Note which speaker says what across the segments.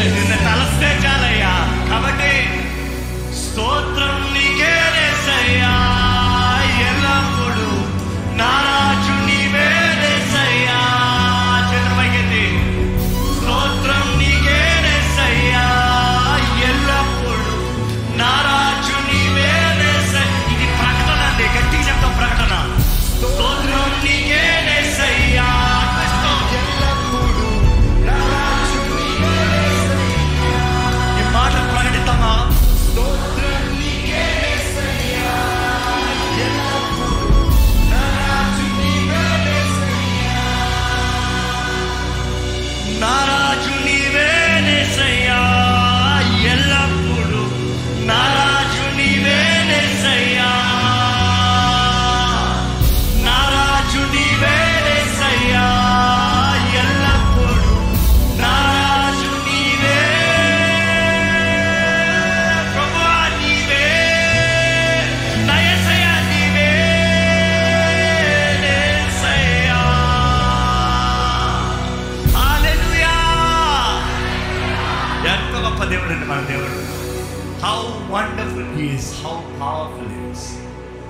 Speaker 1: Amen.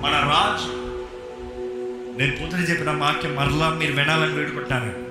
Speaker 1: మన రాజు. నేను పూతలు చెప్పిన వాక్యం మరలా మీరు వినాలని వేడుకుంటాను